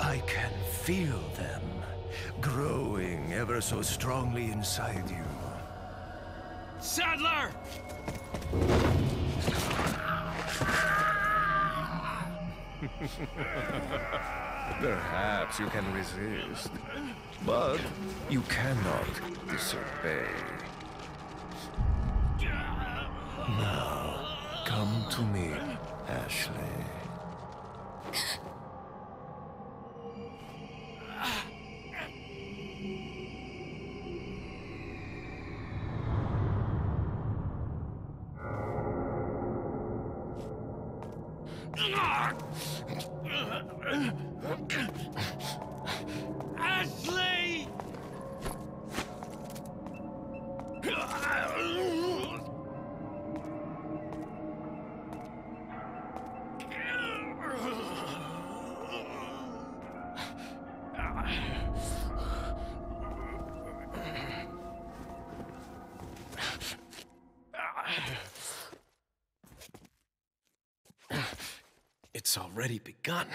I can feel them growing ever so strongly inside you. Sadler! Perhaps you can resist, but you cannot disobey. Now, come to me, Ashley. Ashley! It's already begun.